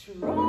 true.